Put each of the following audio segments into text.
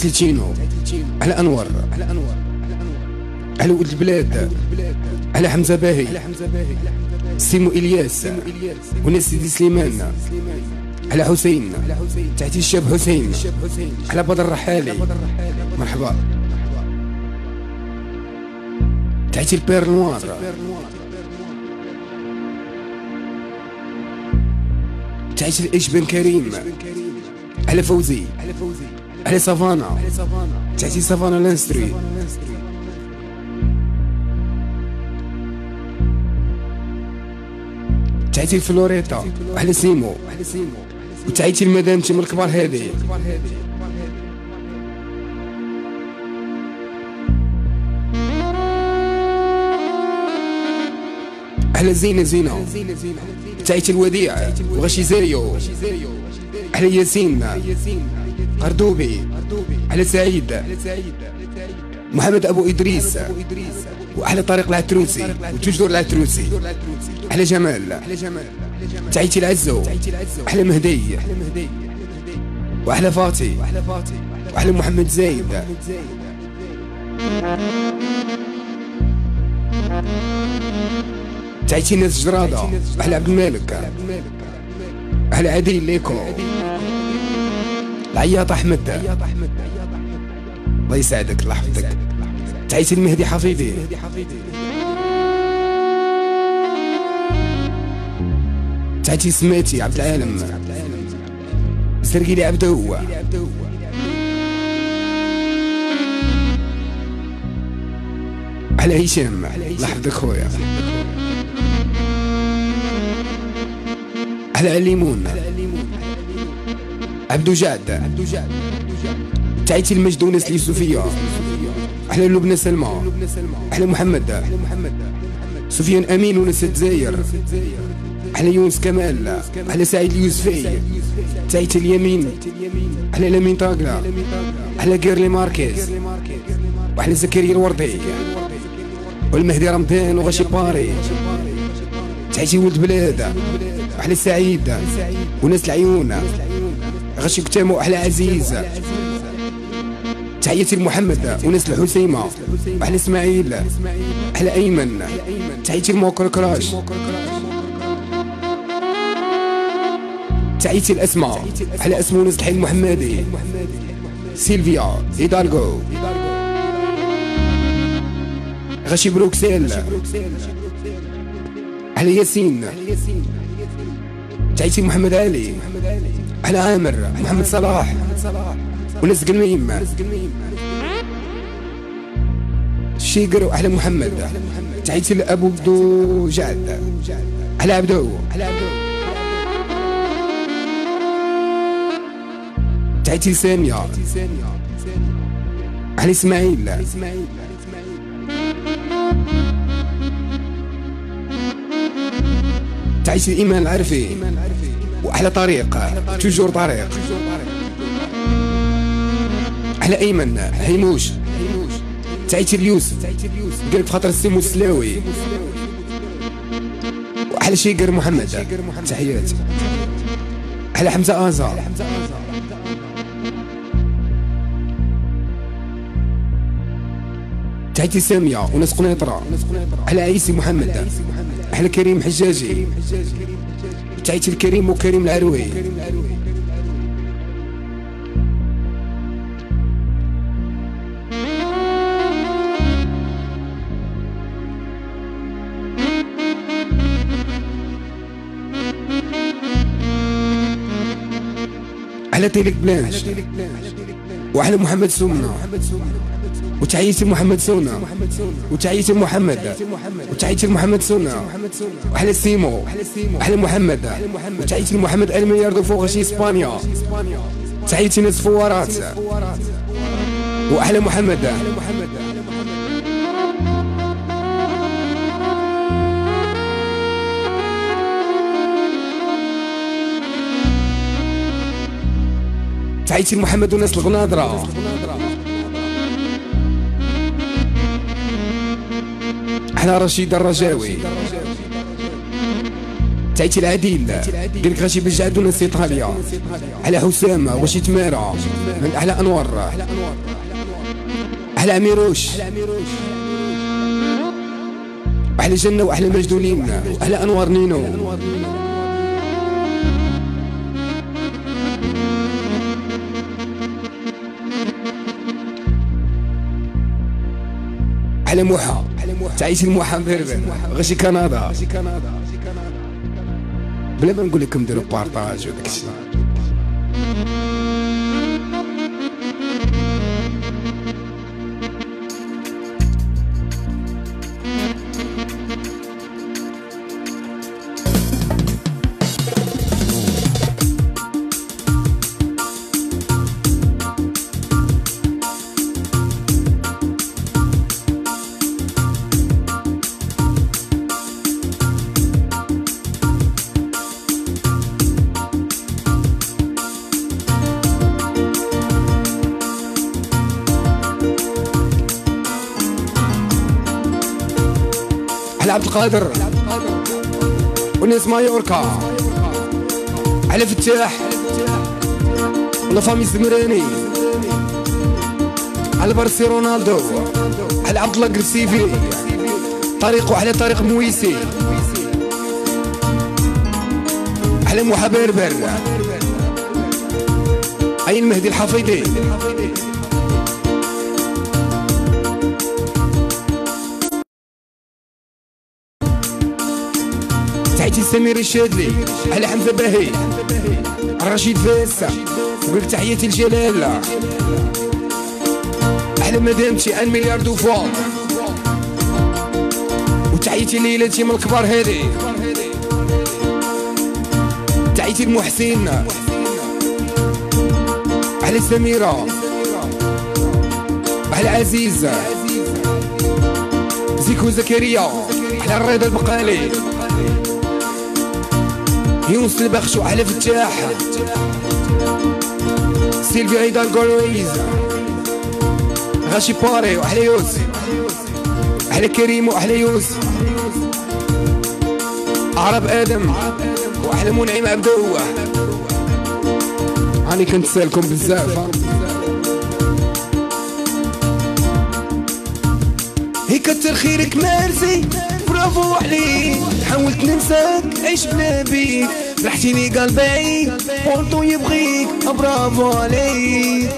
تحياتي لتشينو على أنور. على ولد البلاد على حمزة باهي. سيمو إلياس. وناس سيدي سليمان. على حسين. تحتي الشاب حسين. على بدر الرحالي. مرحبا. تحتي البير نوار. تعيش الإيش بن كريم. على فوزي. على سافانا تعيش سافانا لانستري تعيتي فلوريتا على سيمو وتعيتي المدام من الكبار هذه على زينة زينة تعيتي الوديع وغشي زايو على ياسين قردوبي على سعيد محمد أبو إدريس وعلى طريق العتروسي وتجدور العتروسي على جمال تعيتي العزو على مهدي وعلى فاطي وعلى محمد زايد. تعيتي ناس جرادة على عبد الملك على عدي ليكو العياط أحمد. الله يسعدك الله يحفظك. تعيتي المهدي حفيظي تعيتي سميتي عبد العالم. سرقي لي عبدو على هشام. الله يحفظك خويا. على الليمون. عبدو جاد. تعيتي المجد وناس لي صوفيا أحلى لبنى سلمى. أحلى محمد. سفيان أمين وناس الجزائر أحلى يونس كمال. أحلى سعيد اليوسفي. تعيتي اليمين. أحلى لامين طاقلة. أحلى كيرلي ماركيز. وأحلى زكريا الوردي. والمهدي رمضان وغشي باري. تعيتي ولد بلاد. أحلى سعيد. وناس العيون. غشي كتامو أحلى عزيز تحياتي لمحمد وناس الحسيمة أحلى إسماعيل أحلى أيمن. تحياتي لموكر كراش. تحياتي الاسماء أحلى أسماء وناس الحي المحمدي. سيلفيا هيدالغو. غشي بروكسيل. أحلى ياسين. تعيشي محمد علي. على عامر محمد صلاح. وناس قلميم شيقر وأحلى محمد. تعيشي لأبو بدو جعد على عبدو تعيشي سامية. على إسماعيل. تعيشي إيمان العرفي. واحلى طريق. توجور طريق. أحلى أيمن. هيموش. تعيتي اليوسف قالك خاطر السيمو السلاوي. واحلى شيقر محمد. تحيات. أحلى حمزة آزا. تحياتي سامية وناس قنيطرة أحلى عيسي محمد. أحلى كريم حجاجي. تحياتي الكريم وكريم العروي. على تيليك بلانش وعلى محمد سمنة وتعيش محمد سونا وتعيش محمد. وتعيش محمد سونا وحل سيمو وحل محمد. وتعيش محمد المليار فوق شي إسبانيا. تعيش ناس فوارات واحلى محمد. تعيش محمد وناس الغناضره إحنا رشيد الرجاوي. تعيتي العديل. قالك غاشي بالجعد وناس إيطاليا. على حسامة واش تمارا من أحلى أنوار. أحلى أميروش. أحلى جنة وأحلى مجدولين. أحلى أنوار نينو. على موحى. تعيش الموحى مبربر غشي كندا. بلا ما نقول لكم ديروا بارطاج وداك الشيء. القادر وناس مايوركا على فتاح. ولا فامي زمراني على برسي رونالدو. على عبد الله قرسيفي. طريقه على طريق مويسي. على موحى بربر اي المهدي الحفيظي سمير الشادلي على حمزة باهي رشيد فاسة وقلت تحياتي لجلال. أحلى مدامتي أن مليار دو فوا. وتحياتي ليلتي من الكبار هادي. تحياتي المحسن على سميرة. على عزيز. زيكو زكريا. على الرضا البقالي. يونس البخشو على فتاح. سيلفي عيدان قولويز غاشي باري وحلى يوسف على كريم وأحلى يوسف عرب آدم وأحلى منعم عبدوه هاني كنت سالكم بزاف. يكتر خيرك ميرسي برافو عليك. حاولت ننساك. عيش بلا بيك رحتيني قلبي. pourtant يبغيك. برافو عليك.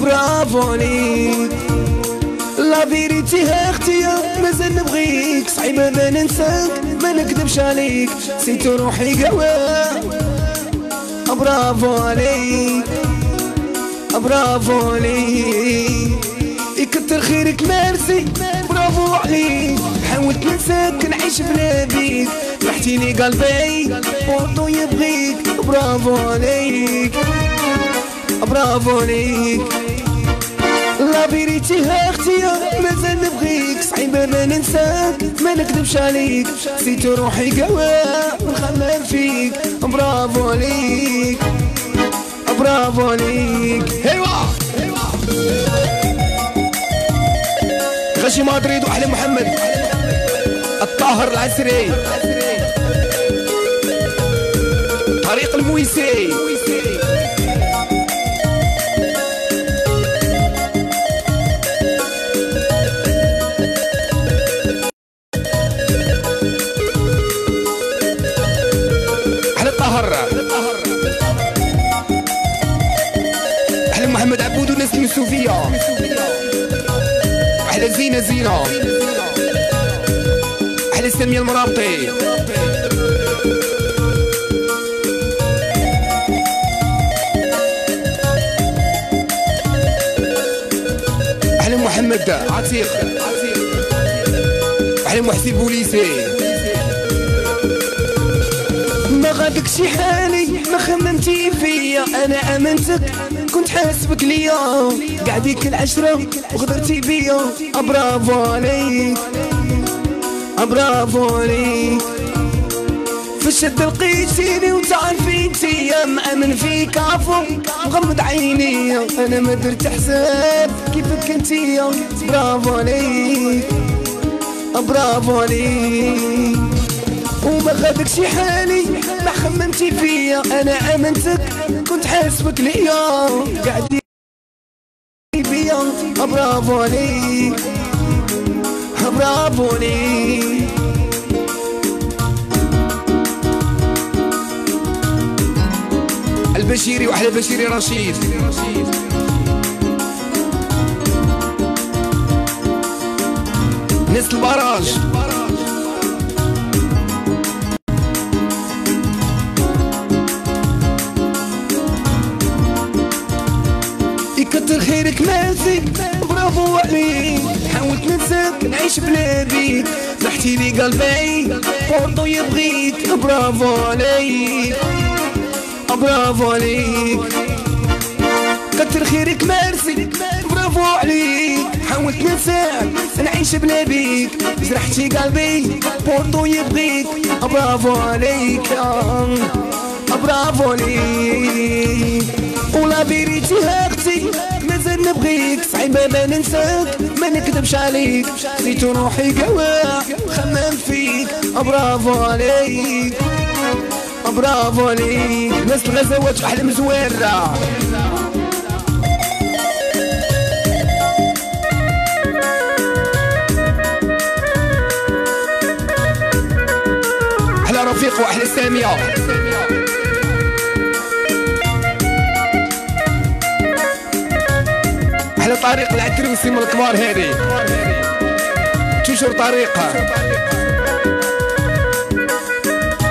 برافو عليك. la vérité ها أختي مازال نبغيك. صعيبة ما ننساك. ما نكذبش عليك. سيت روحي قوا برافو عليك. برافو عليك. يكتر خيرك ميرسي. برافو عليك. حاولت ننساك نعيش بلا بيك رحتيني قلبي pourtant يبغيك. برافو عليك برافو عليك. la vérité ها أختي مازال نبغيك. صعيبة ما ننساك ما نكذبش عليك. سيت روحي قوا ونخمم فيك. برافو عليك برافو عليك. ايوا غشي مدريد واحلى محمد. الطاهر العسري. طريق المويسي. على محمد عبود زينة زينة. سامية المرابطي. محمد عتيق. على محسن بوليسي. ما غادك شي حالي ما خممتي فيا. أنا أمنتك كنت حاسبك ليا. قعديك العشرة وغدرتي بيا. برافو عليك. برافو عليك في لقيتيني وتعرفيتي يا مأمن فيك عفو مغمض عيني أنا ما درت حساب كيفك انتي برافو عليك برافو عليك وما خدك شي حالي ما خممتي فيا. أنا أمنتك كنت حاسبك ليا. قاعد بيا. برافو عليك برافو عليك البشيري وأحلى بشيري رشيد. ناس البراج. يكتر خيرك ماسك برافو عليك. حاولت ننساك نعيش بلادي. رحتي لي قلبي. بورتو يبغيك برافو عليك. برافو عليك. كتر خيرك ميرسي برافو عليك. حاولت ننساك نعيش بلا بيك. جرحتي قلبي. بورتو يبغيك. برافو عليك. برافو عليك. ولا بيريتي أختي مازال نبغيك. صعيبة ما ننساك. ما نكذبش عليك. نسيت روحي قوا خمم فيك. برافو عليك. برافو عليك. ناس الغزوات احلام زويره أحلى رفيق واحلى سامية. أحلى طريق العترمسي من الكبار هذه تشور طريقه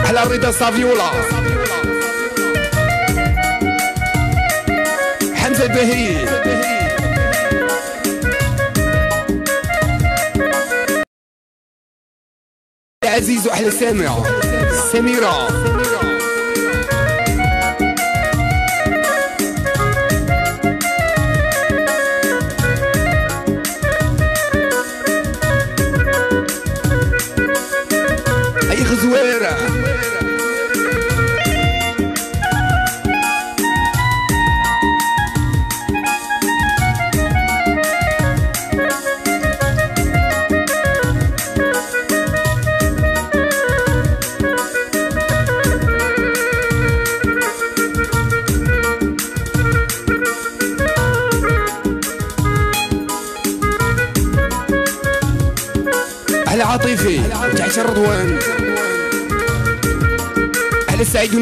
أحلى رضا صافيولا حمزه البهي عزيز واحلى سامع. سميرة.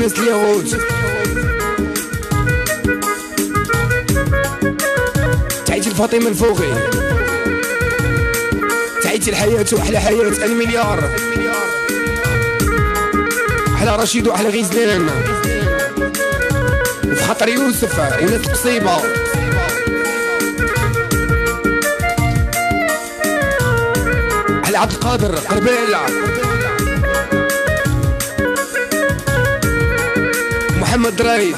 وناس اليهود تعيش الفاطمه الفوقي تعيش الحياة واحلى حياه المليار أحلى رشيد واحلى غزلان وفي خاطر يوسف وناس القصيبه على عبد القادر قربيلة محمد رايد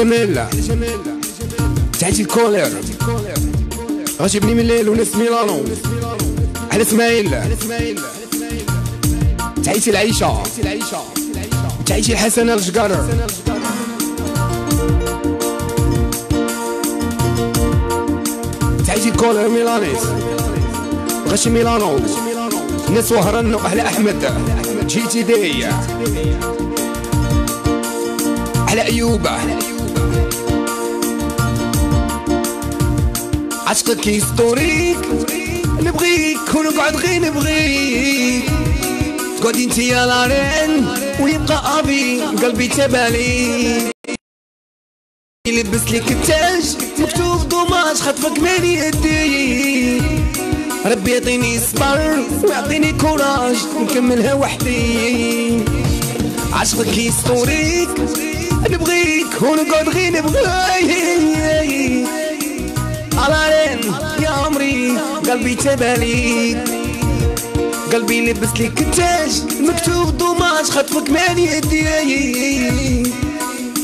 جمال تعيش الكولر. غاجبني من الليل وناس ميلانو. أحلى إسماعيل. تعيش العيشة. تعيش الحسنة الجقر. تعيش الكولر ميلانيس غش ميلانو. ناس وهران أحلى أحمد. جيتي دي. على ايوبه عشقك يستوريك. نبغيك ونقعد غير نبغيك. تقعدي انت يا لارين ويبقى أبي قلبي تبالي. يلبس لك التاج مكتوب دوماج خطفك من يدي. ربي يعطيني صبر ويعطيني كوراج نكملها وحدي. عشقك يستوريك. نبغيك ونقعد غير نبغيك. علارين يا قلبي تبالي. قلبي لبس لي كتاج مكتوب دوماج خطفك من يدي.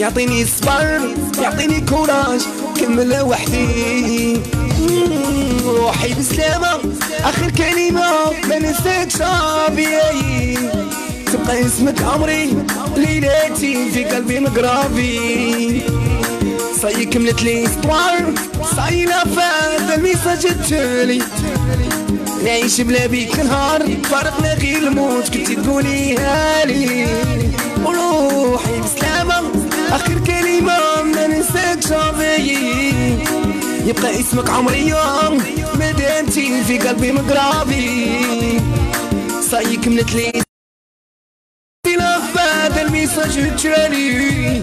يعطيني صبر يعطيني كوراج كمل وحدي. روحي بسلامة آخر كلمة ما نسيت صابي تبقى اسمك عمري ليلاتي في قلبي مقرابي صاي كملت لي استوار صاي لافات الميساج التالي. نعيش بلا بيك نهار. فارقنا غير الموت. كنتي تقولي هالي. وروحي بسلامة آخر كلمة ما ننساك صافي. يبقى اسمك عمري يوم. مدينتي في قلبي مقرابي. صاي كملت لي الميساج التالي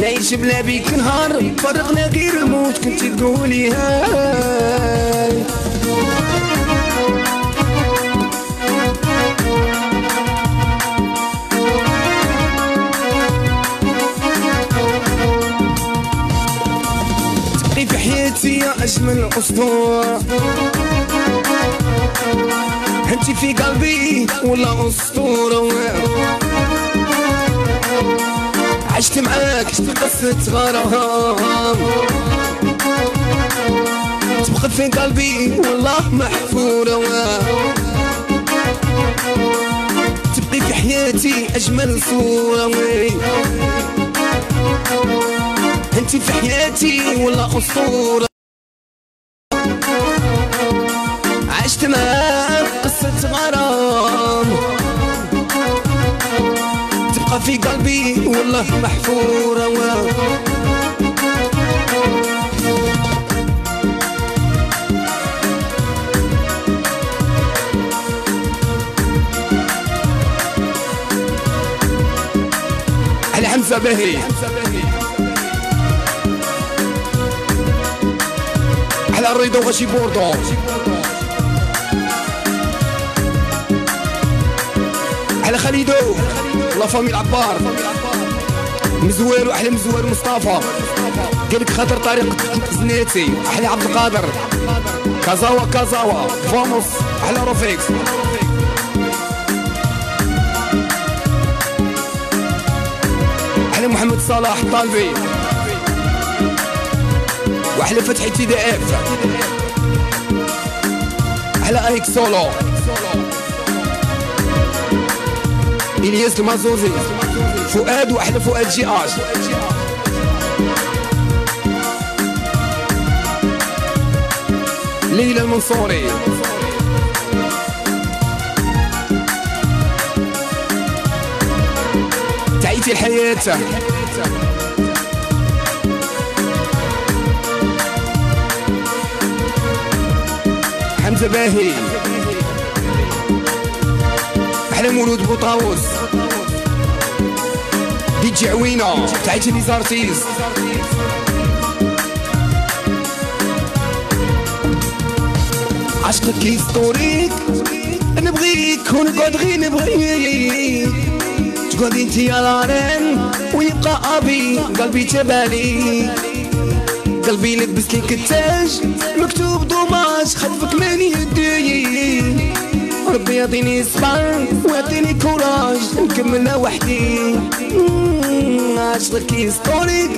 نعيش بلا بيك نهار فرقنا غير الموت كنت تقولي هاي. تبقي في حياتي يا أجمل أسطورة انتي في قلبي ولا أسطورة. عشت معاك قصة غرام. تبقى في قلبي والله محفورة تبقي في حياتي أجمل صورة أنت في حياتي ولا أسطورة. عشت معاك. في قلبي والله محفورة و... على حمزة على الريضة وغشي بوردو على خليدو. لا فامي العبار. مزوار واحلى مزوار مصطفى. قالك خاطر طريق زنيتي أحلى عبد القادر. كازاوا كازاوا. فاموس أحلى روفيكس أحلى محمد صلاح طالبي. وأحلى فتحي تي دي إف. أحلى أيك سولو. الياس المازوزي. فؤاد واحلى فؤاد جي اش ليلى المنصوري. تعيتي الحياة. حمزة باهي. أحلى مولود بوطاوس دي جي عوينة تحيتي les artistes. عشقك historique نبغيك ونقعد غير نبغيك. تقعد انت يا la reine ويبقى à vie. قلبي تبالي. قلبي لبس لي كتاج مكتوب dommage خلفك من يدي. ربي يعطيني صبر ويعطيني courage. نكمل وحدي. عشقك historique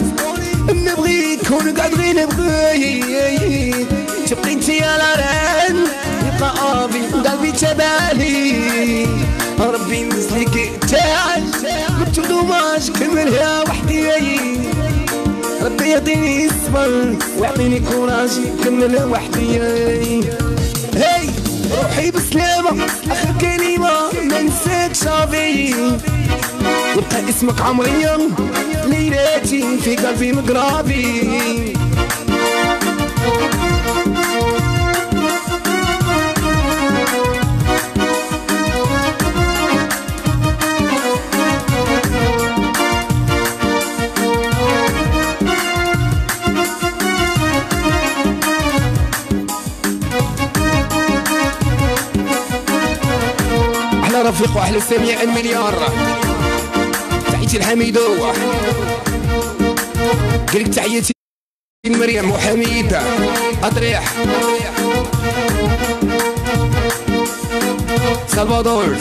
نبغيك ونقعد غير نبغيك تبقي انت يا la reine. يبقى à vie قلبي تبالي. ربي مسلك تاج مكتوب dommage كملها وحدي. ربي يعطيني الصبر ويعطيني كوراج كملها وحدي. هي روحي بسلامة آخر كلمة ما نساك صافي. يبقى اسمك عمري ليلاتي في قلبي مقرابي. رفيق واحلى سامية المليار. تحيتي الحميدو قالك تحياتي مريم وحميد أطريح. سلفادور.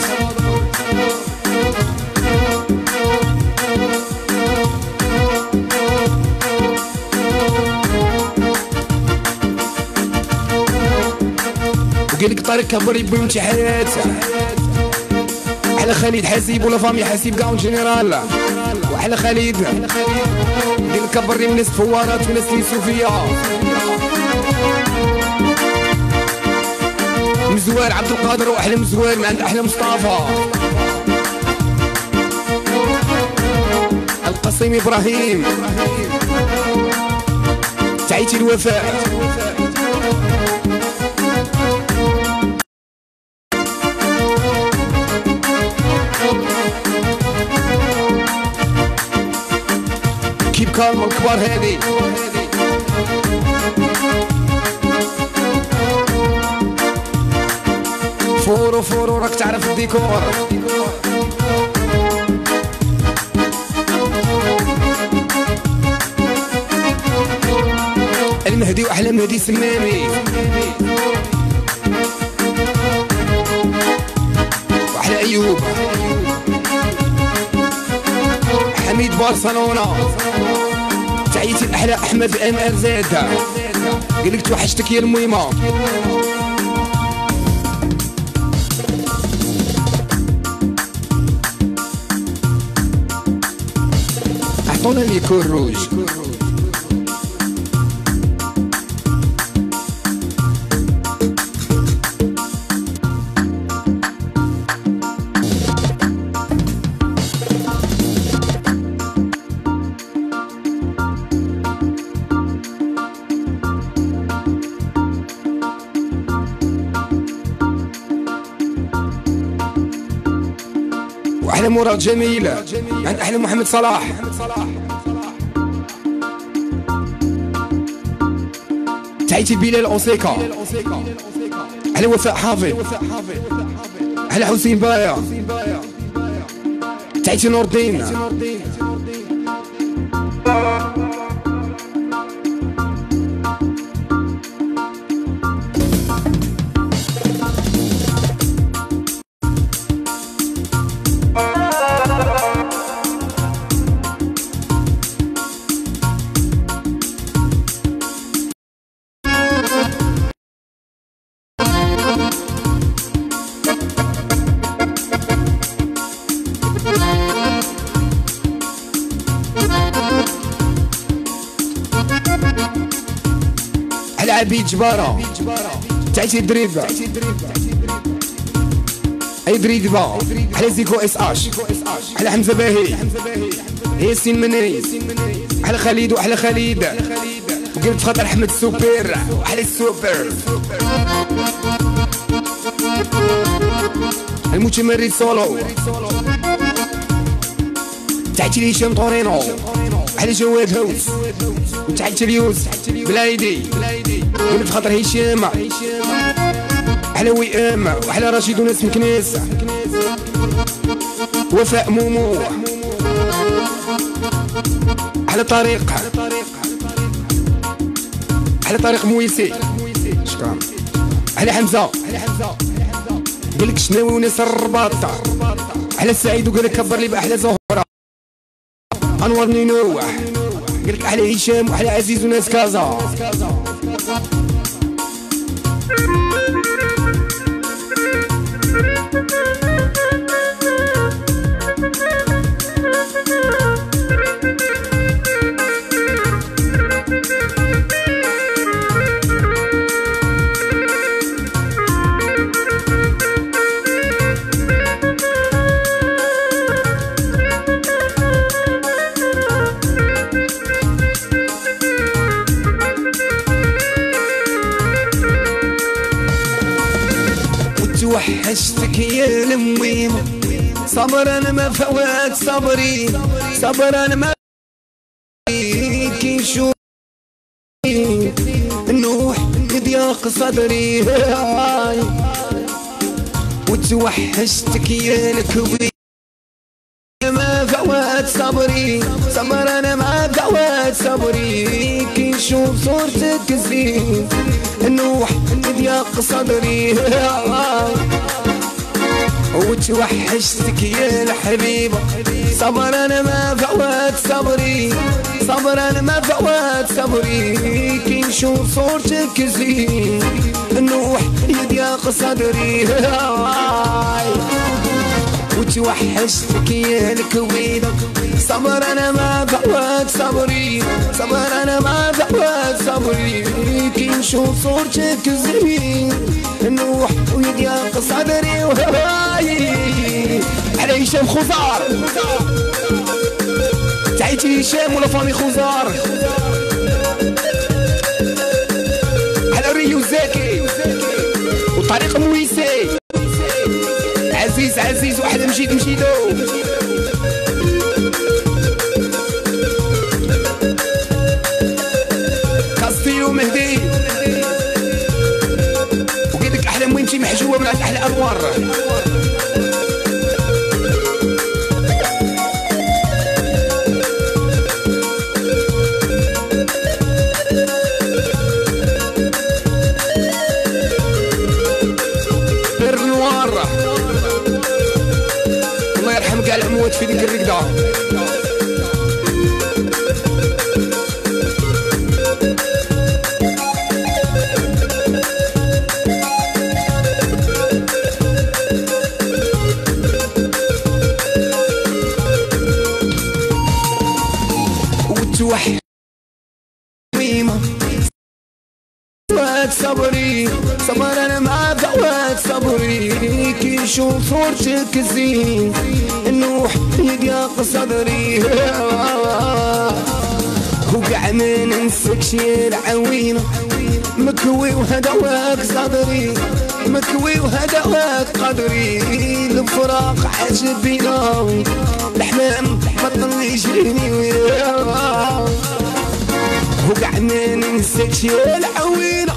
وقال لك طارق كبر يبي حياته. على خالد حسيب ولا فامي حسيب كاون جنرال. وعلى خالد قال لك كبر من ناس فوارات وناس صوفيا. مزوار عبد القادر وأحلى مزوار من عند أحلى مصطفى. القصيم إبراهيم. تعيتي الوفاء. كالم الكبار هذه فورو فورو راك تعرف الديكور. المهدي وأحلى مهدي سمامي وأحلى أيوب. حميد برشلونه تعيتي الاحلى أحمد أم ار زاد قال لك توحشتك يا الميمه أعطونا الميكور روج واحلى مراد جميل. عند أحلى محمد صلاح. تعيتي بلال اوسيكا على وفاء حافظ. على حسين بايا تعيتي نور الدين. جبارة. تعيتي دريبة أي دريبة على زيكو إس آش. على حمزة باهي. ياسين مني على خالد وعلى خالد وقلت خاطر أحمد سوبر. على السوبر. المتمرد سولو. تعيتي لي هشام طورينو على جواد هوس وتحيت اليوس بلايدي. قلت خاطر هشام. على وئام وعلى رشيد وناس مكناس وفاء مومو. على طريق. على طريق مويسي. شكرا. على حمزة. قال لك شناوي وناس الرباط. على السعيد وقال لك كبر لي بأحلى زهرة. أنور نينوح قال لك على هشام وعلى عزيز وناس كازا. صبر أنا ما فوات صبري. صبر أنا ما كي شو نوح يضيق صدري. وتوحشتك يا الكبير ما فوات صبري. صبر أنا ما فوات صبري. كي نشوف صورتك زين. نوح ضيق صدري. وتوحشتك يا الحبيبة صبر أنا ما فوات صبري. صبر أنا ما فوات صبري. كي نشوف صورتك زين. نوح يضيق صدري. وتوحشتك يا الكويدة صبر أنا ما فوات صبري. صبر أنا ما فوات صبري. كي نشوف صورتك زين نوح ويضيق صدري وهواي. على هشام خزار تعيتي هشام ولا فامي خزار على ريو زاكي وطريق مويسي. عزيز عزيز واحد مشيت مشيتو كاستيو مهدي. وقيل لك أحلى وين تجي محجوبه من أحلى أنوار. مكوي وهدواك صدري مكوي وهدواك قدري الفراق عجبينا الحمام بطل يجريني وياه. وقع ما ننساكش يا العوينة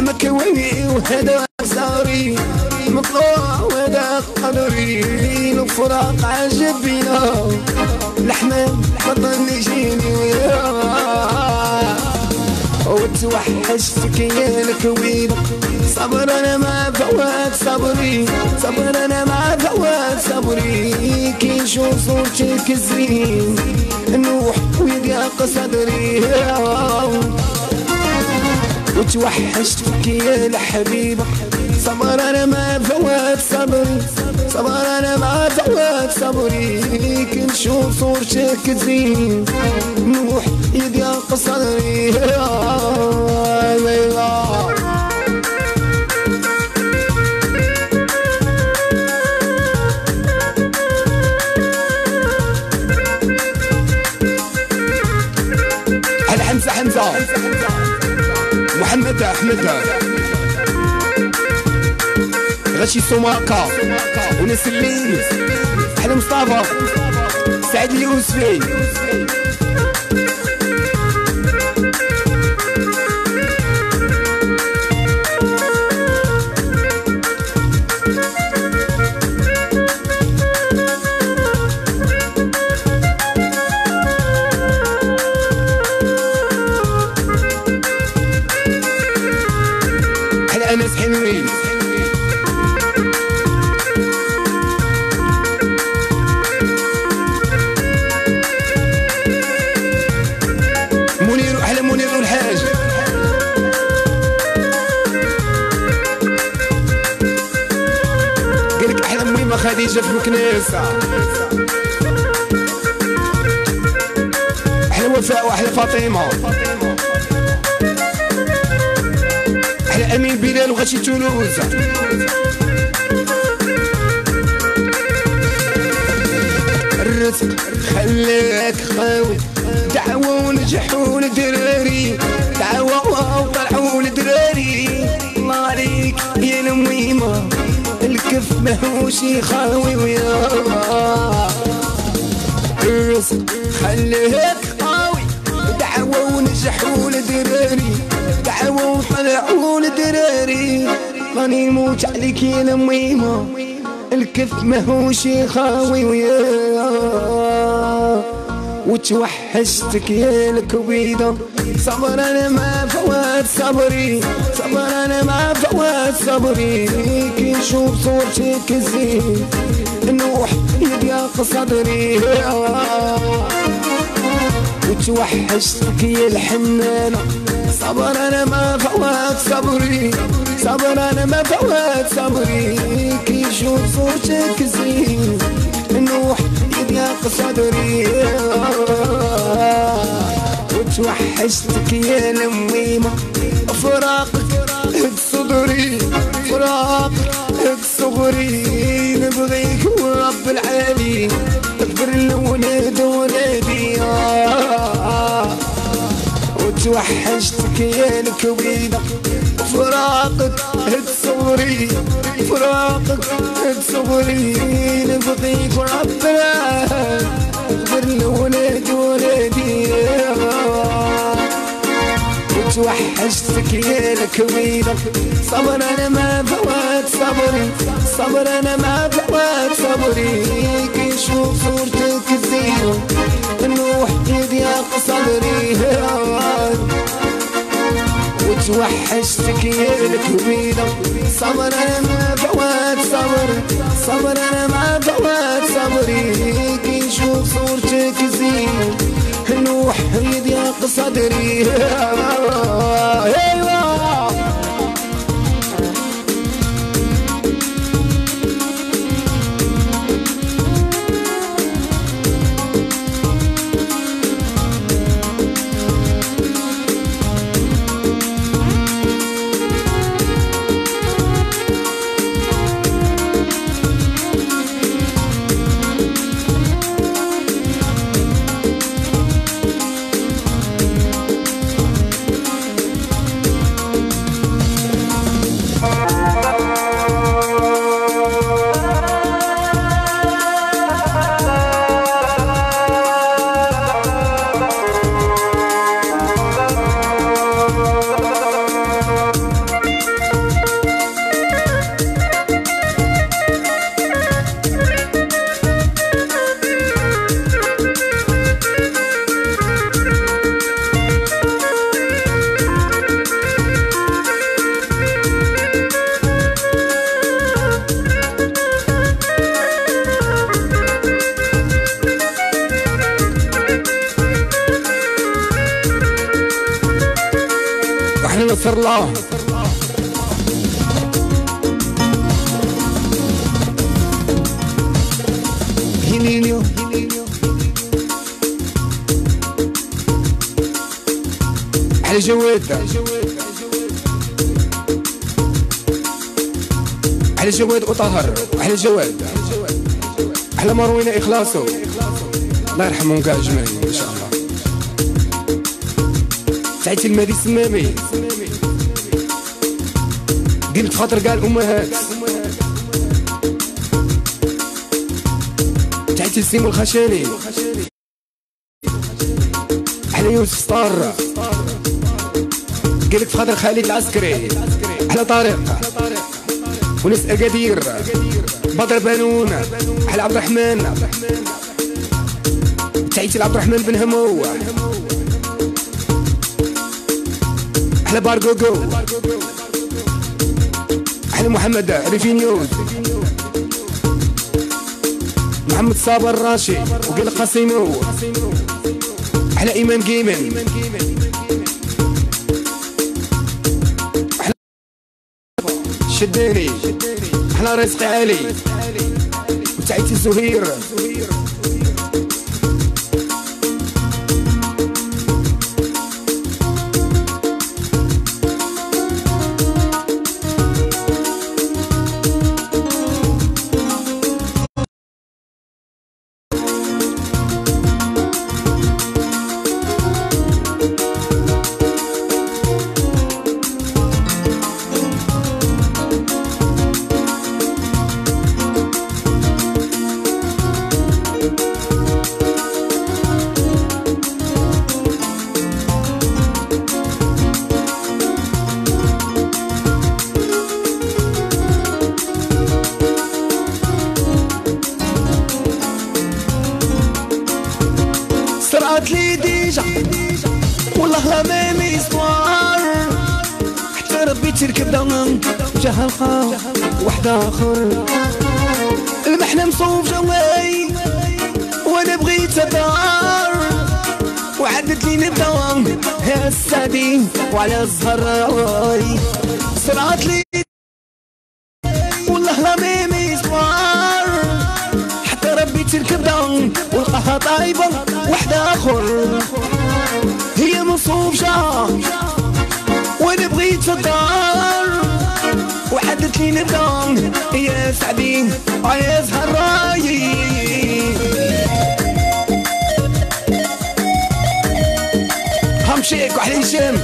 مكوي وهذا صاري مطلوع وهذا قدري الفراق عجبينا الحمام بطل يجيني وياه. وتوحشتك يا الكوينة صبر أنا ما فوات صبري. صبر أنا ما فوات صبري. كي نشوف صورتك زين نوح ويضيق صدري. وتوحشتك يا الحبيبة صبر أنا ما فوات صبري. صبر أنا ما فوات صبري. كي نشوف صورتك زين نوح يضيق صدري حمزة حمزة. محمد أحمد. غشي سماكة ونسلين أحلى مصطفى. سعد اليوسفي خديجة في الكنيسة. أحلى وفاء وأحلى فاطمة. أحلى أمين بلال وغاشي تولوز. الرزق خلاك خاوي دعوة ونجحوا الدراري دعوة وطلعوا الدراري الله عليك يا الميمة الكف ماهوش يخاوي ويا الرزق خلاك قوي. دعوة ونجحوا الدراري دعوة وطلعوا الدراري راني نموت عليك يا الميمة الكف ماهوش يخاوي ويا وتوحشتك يا الكويدة. صبر أنا ما فوات صبري. صبر أنا ما فوات صبري. كي نشوف صورتك زين. نوح يضيق صدري. وتوحشتك يا الحنانة صبر أنا ما فوات صبري. صبر أنا ما فوات صبري. كي نشوف صورتك زين. نوح يضيق صدري. وتوحشتك يا الميمة فراقك هد صدري فراقك هد صغري. نبغيك ورب العالي اكبر الولاد ولادي وتوحشتك يا الكويدة فراقك هد صغري فراقك هد صغري. نبغيك ورب العالي اكبر الولاد ولادي وتوحشتك يا الكويدة صبر أنا ما فوات صبري صبر أنا ما فوات صبري كي نشوف صورتك الزينة نروح يضيق صدري وتوحشتك يا الكويدة صبر أنا ما فوات صبري صبر أنا ما فوات صبري نشوف صورتك زينة نروح يضيق صدري على جواد على جواد وطهر على جواد على مروينا اخلاصه الله يرحمهم كاع اجمعين ان شاء الله تعيتي المهدي السمامي قلت خاطر قال أمهات. تعيتي السيم الخشاني على يوسف سطار. قالك خاطر خالد العسكري. على طارق. وناس اكادير بدر بانون على عبد الرحمن. تعيتي لعبد الرحمن بن همو. أحلى بارجوجو أحلى محمد ريفينيوز محمد صابر الراشي وقال قاسيمو أحلى إيمان جيمن. أحلى شداني أحلى رزق علي. وتعيتي زهير طايبة واحد أخر. هي مصوف جاه وأنا بغيت الدار وعدت لي ندام يا سعدي يا زهراي همشيك وحلين شم.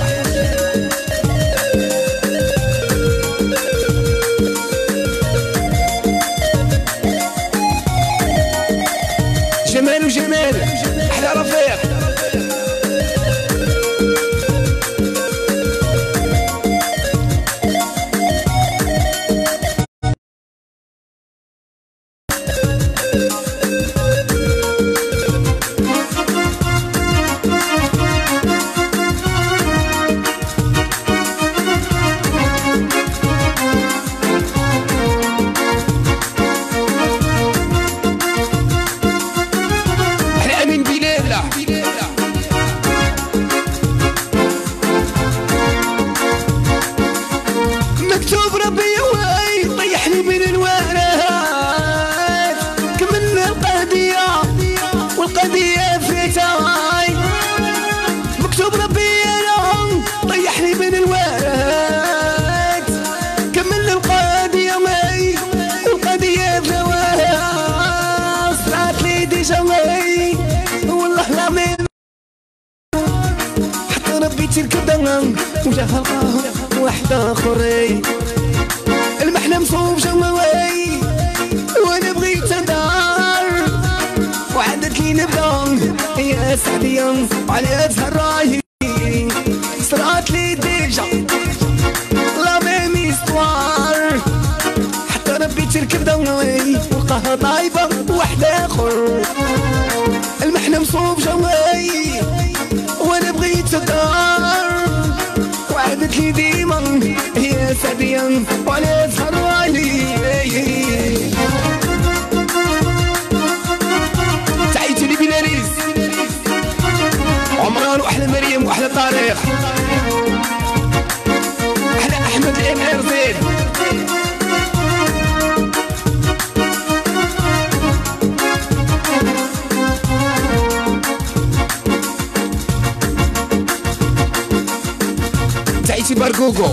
تحياتي بارجوجو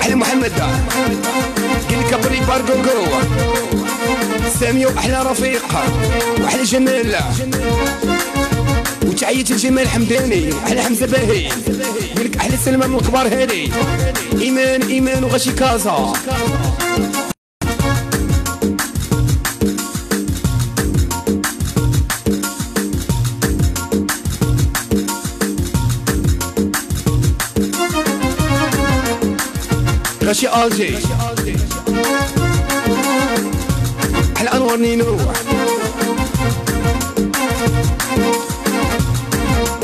أحلى محمد. قل لك ابري بارجوجو سامي واحلى رفيق. وأحلى جمال. وتحية الجمال حمداني. أحلى حمزة باهي. قال لك أحلى سلمى من الكبار هادي. إيمان إيمان وغشي كازا. غشي الجي أحلى انور نينو.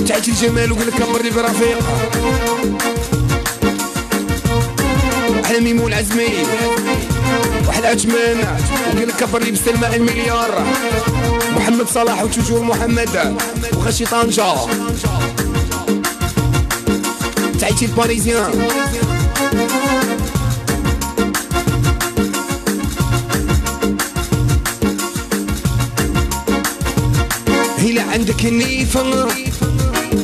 تعيش الجمال وقول لك كبرني برفيق. أحلى ميمون عزمي واحلى اجمل وقول لك كبرني بسلمى المليار. محمد صلاح وتوجور محمد وغشي طنجة. تعيش الباريزيان. عندك النيفة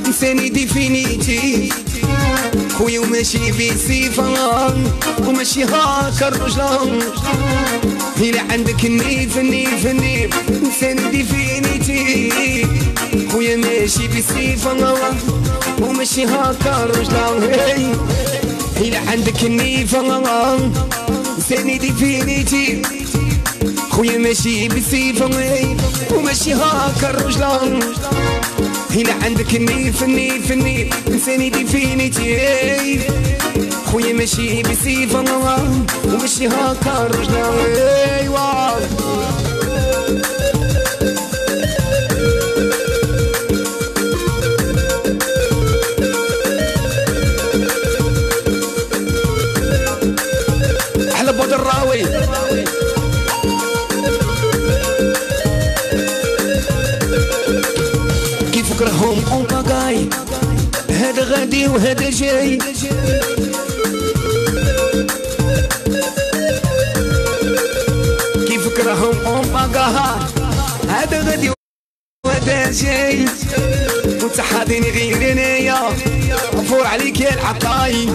انساني ديفينيتي خويا وماشي بصفة وماشي هاكا الرجلة هلا عندك النيف النيف النيف انساني ديفينيتي خويا ماشي بصفة وماشي هاكا الرجلة هلا عندك النيفة انساني ديفينيتي خويا ماشي بسيفة وماشي هاكا الرجلة هنا عندك النيف النيف النيف انساني ديفينيتي خويا ماشي بسيفة وماشي هاكا الرجلة ايوا غادي وهذا جاي كيف كرههم اون باغاي هذا غادي وهذا جاي وتحاضيني غير انايا غفور عليك يا العطاي.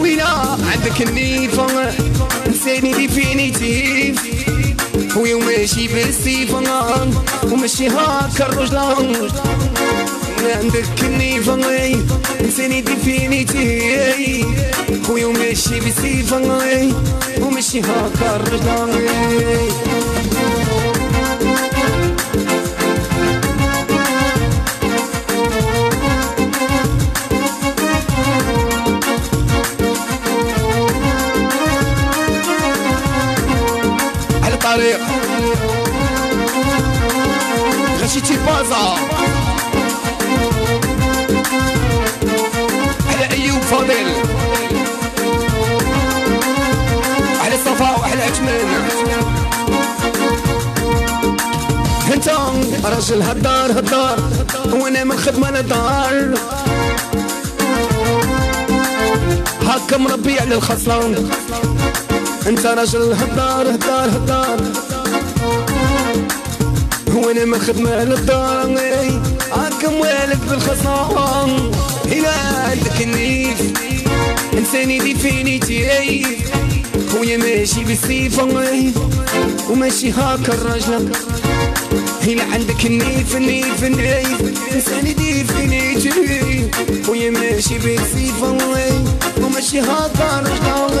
ويلا عندك النيفة نساني دي فيني تيف خويا وماشي بالسيفة وماشي هاكا الرجلان عندك النيفة نساني دي فيني تيف خويا وماشي بالسيفة وماشي هاكا الرجلان الطريق غشيتي بازا فاضل على صفاء وعلى عثمان انت راجل هدار هدار. وأنا من خدمة للدار هاكا مربي على الخصلان. أنت راجل هدار هدار هدار. وأنا ما خدمة للدار. هاكا موالك بالخصام. إلى عندك النيف إنساني définitif خويا ماشي بالسيف وماشي هاكا الرجل إلى عندك النيف النيف النيف إنساني دي فيني تيف خويا ماشي بالسيف وماشي هاكا الرجل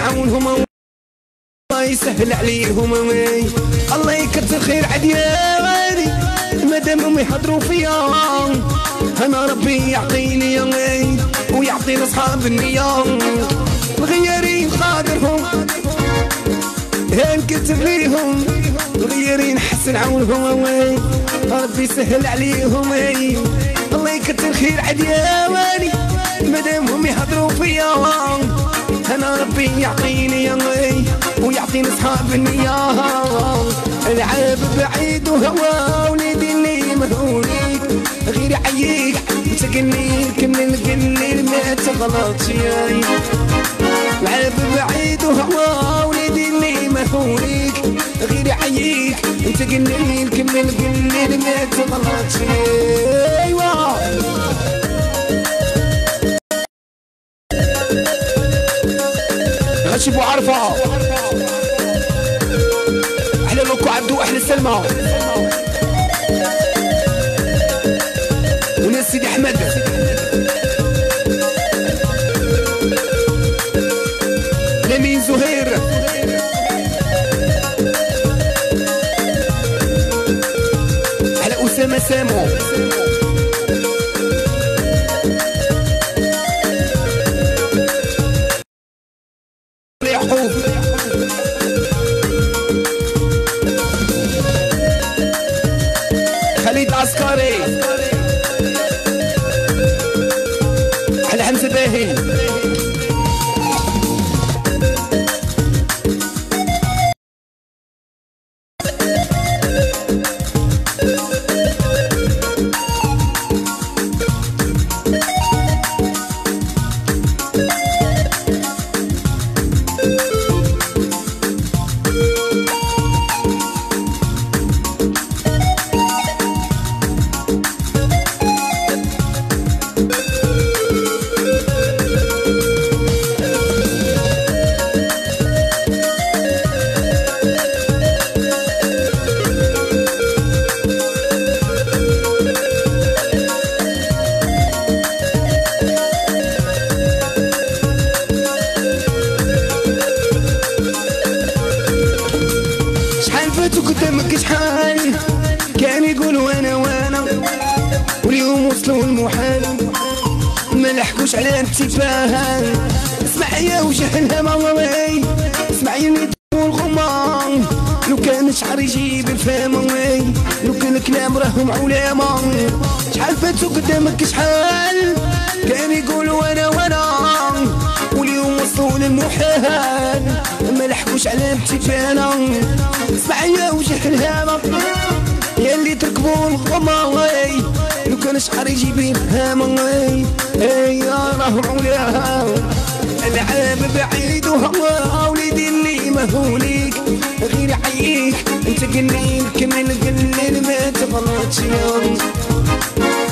عونهم الله يسهل عليهم. الله يكتر خير عدياني مادام هم يحضروا فيا أنا ربي يعطيني ويعطي لأصحاب النية مغيرين قادرهم نكتب ليهم مغيرين حسن عونهم ربي يسهل عليهم. الله يكتر خير عدياني مادام هم يحضروا فيا أنا ربي يعطيني يا ويعطيني أصحاب النية العاب بعيد وهوا وليدي اللي مهوليك غير يعيك تقني كمل قليل ما تغلطش ياي. العاب بعيد وهوا وليدي اللي مهوليك غير يعيك انت قليل كمل قليل ما تغلطش أيوه. عبدو لو كان الكلام راهم علامة شحال فاتو قدامك شحال؟ كان يقولوا أنا وأنا. واليوم وصلوا للمحال ما لحقوش على امتثالا اسمع يا وجه الهامة يا اللي تركبوا الغماوي لو كان شعر يجيب الهامة أي راهم علاها العاب بعيد وهوا وليدي اللي مهوليك غير عيك انت قليل كمل قليل ما تغلطش يوم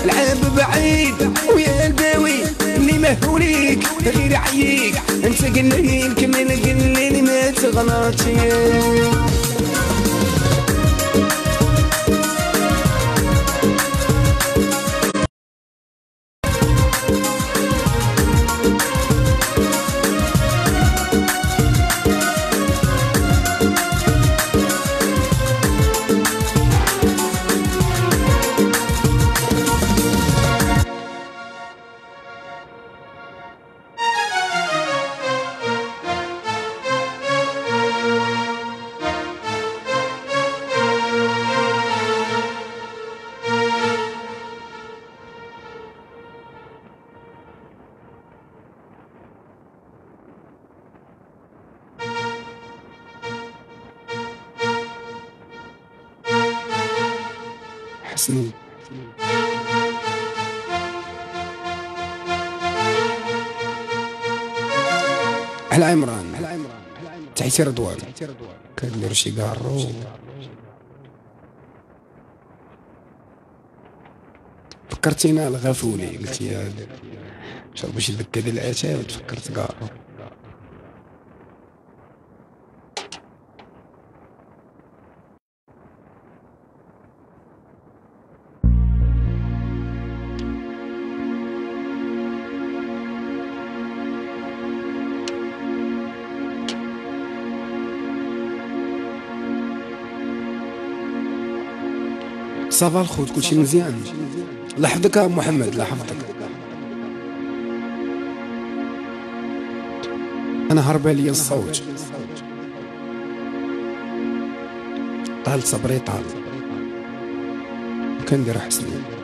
العاب بعيد ويا الباوي اللي مهوليك غير عيك انت قليل كمل قليل ما تغلطش يوم تحتي رضوان كندير شي كارو فكرتينا الغفولي قلت يا شرب شي دكه ديال العتاب تفكرت كارو صافا الخوت كلشي مزيان. الله يحفظك محمد؟ الله يحفظك أنا هرب لي الصوت. طال صبري طال. كندير حسني.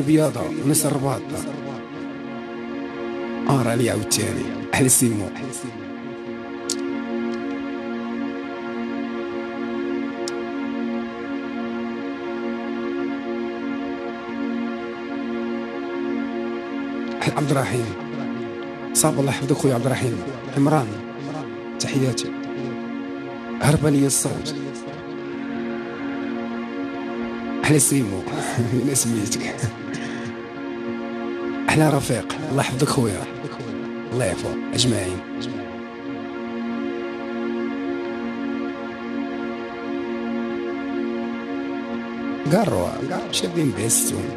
بياضة ناس الرباط ارى لي عاوتاني أحلى السيمو عبد الرحيم. صاب الله يحفظك خويا عبد الرحيم. عمران. تحياتي. هرب لي الصوت. أحلى سيمو أنا سميتك أحلى رفيق. الله يحفظك خويا. الله يعفو. أجمعين. قاروا شادين بيستون.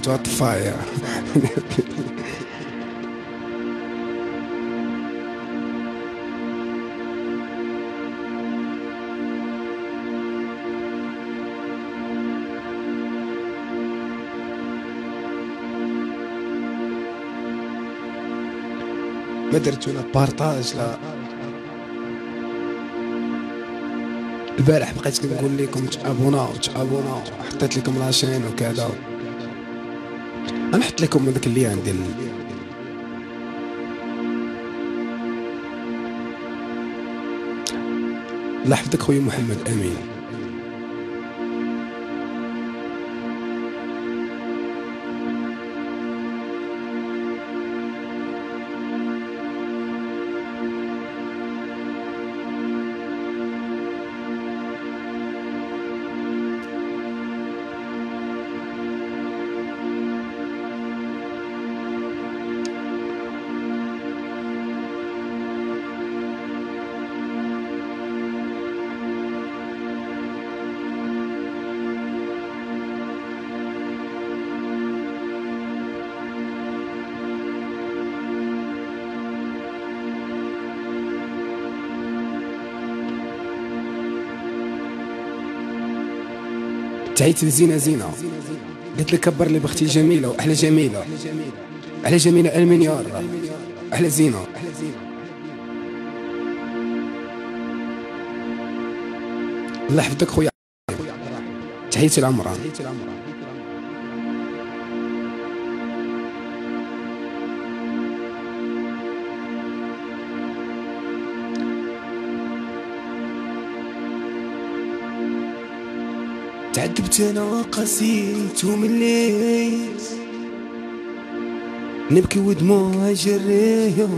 قاركم طفايا ما درتو لا بارطاج لا. البارح بقيت كنقول لكم تابونا تابونا حطيت لكم لاشين وكذا. غنحط لكم هذاك اللي عندي؟ يحفظك خويا محمد آمين. تعيت لزينه زينة. قلت لك كبر لي بختي جميلة واحلى جميلة. أحلى جميلة المنيار أحلى زينة. الله يحفظك خويا. تحياتي العمران تعذبت أنا وقسيت ومليت نبكي ودموع جريه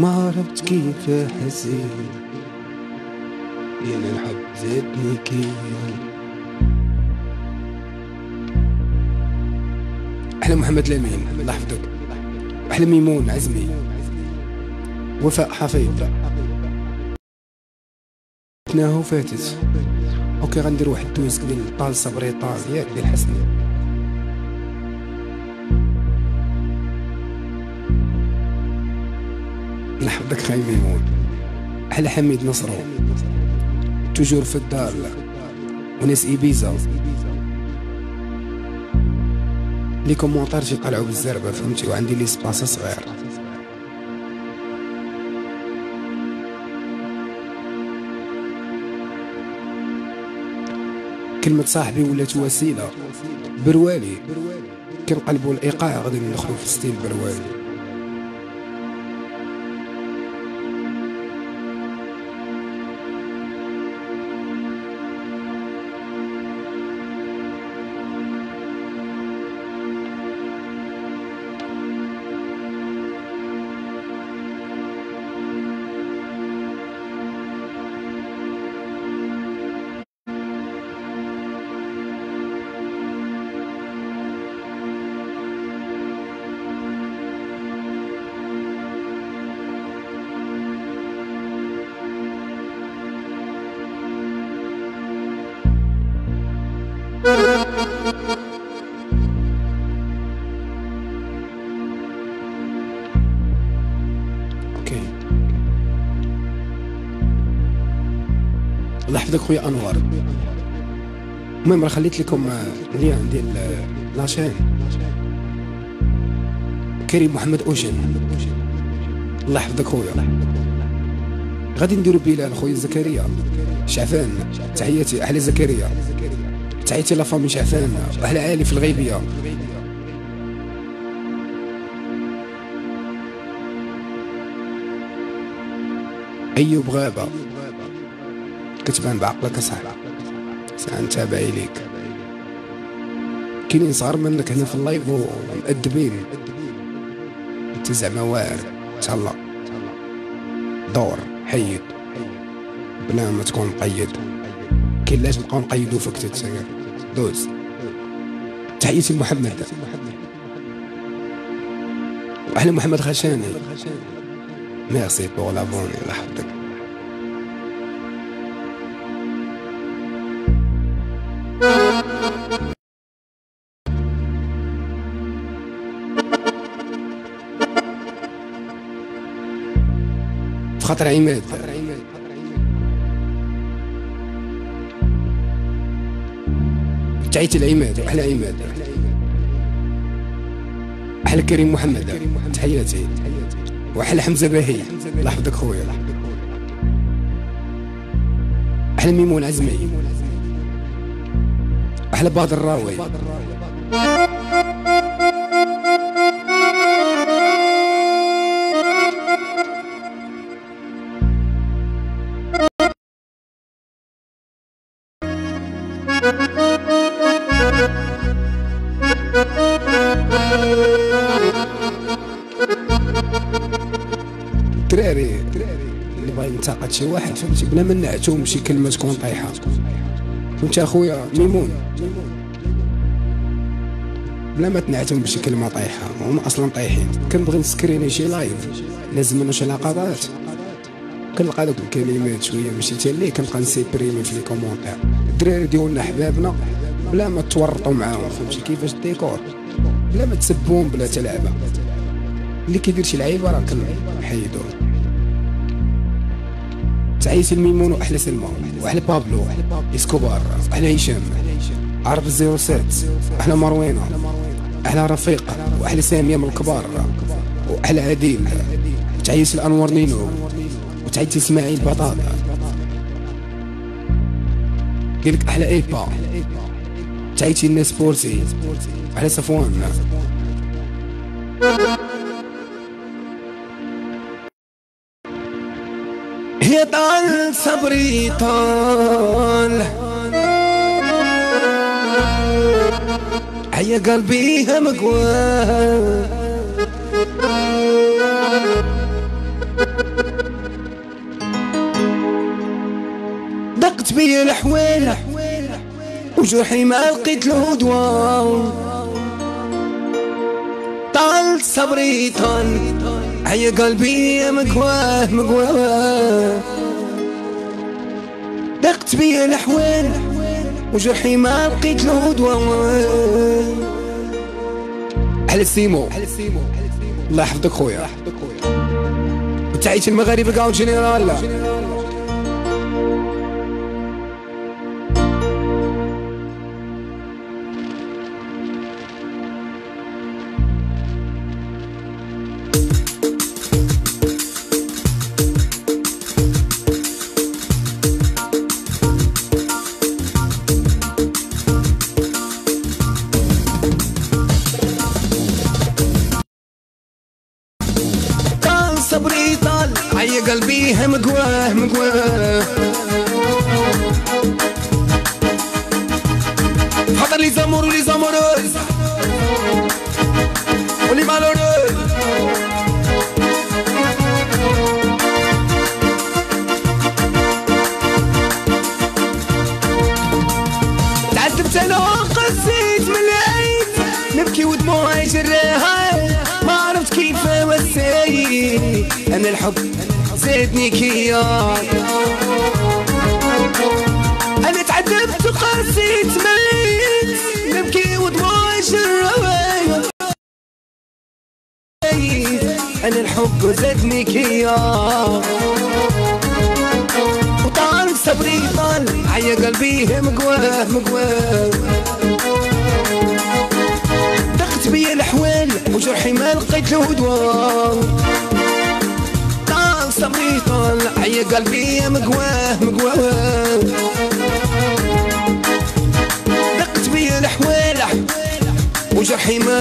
ما عرفت كيف حسيت يا الحب زادني كيف أحلى محمد لامين الله يحفظك. أحلى ميمون عزمي. وفاء حفيظ. وفاتت أوكي غندير واحد التويسك ديال طال صبري طال ياك ديال حسني نحبك خاي ميمون. أحلى حميد نصرو توجور في الدار. وناس إيبيزا. لي كومونتار طلعوا بالزربه فهمتي؟ وعندي لي سباس صغير. كلمة صاحبي ولات وسيلة. بروالي. كنقلبوا الإيقاع غادي ندخلوا في ستيل بروالي. خويا انوار. المهم راه خليت لكم ال lien ديال la chaîne. كريم محمد اوشن الله يحفظك خويا. غادي نديرو بلال خويا زكريا. شعفان تحياتي أحلى زكريا. تحياتي la famille شعفان أحلى عالي في الغيبية. أيوب غابة. كتبان بعقلك اصاحبي سنتابعي ليك. كاينين صغار منك هنا في اللايف ومؤدبين أنت زعما واعر. تهلا دور. حيد. بلا ما تكون مقيد. كاين لازم نبقاو نقيدو فيك تتسير دوز. تحياتي لمحمد. واحلى محمد خشاني. ميرسي بور لابوني الله خاطر عماد. تعيت العماد أحلى عماد. أحلى كريم محمد. تحياتي. واحلى حمزة باهي. الله يحفظك خويا. أحلى ميمون عزمي. أحلى بدر الراوي. شي واحد فهمتي؟ بلا ما نعتوم شي كلمة تكون طايحة. فهمتي أخويا ميمون. بلا ما تنعتهم بشي كلمة طايحة هما أصلا طايحين. كنبغي نسكريني شي live لازم منه شي لقطات. كنلقى دوك الكلمات شوية ماشي تالي كنبقى ن supprimer في لي الدراري ديالنا حبابنا بلا ما تورطوا معاهم فهمتي؟ كيفاش الديكور؟ بلا ما تسبوهم بلا تلعبة. اللي كيدير شي لعيبة راه كنحيدوه تعيش الميمون واحلى سلمى وأحلى بابلو إسكوبار أحلى هشام. عرب ال zéro sept أحلى مروينة. أحلى رفيق وأحلى ساميه من الكبار. وأحلى عديل تعيش الأنوار نينو. وتعيش إسماعيل بطاطا قالك أحلى إيبا. تعيش الناس بورسي. أحلى صفوان. صبري طال. هيا قلبي مقوى دقت بي الحويل وجرحي ما لقيت له دواء طال صبري طال. هيا قلبي مقواه مقواه دقت بي الحويل وجرحي ما لقيت له دواء أحلى سيمو الله يحفظك خويا. وتعيش المغاربة ك en général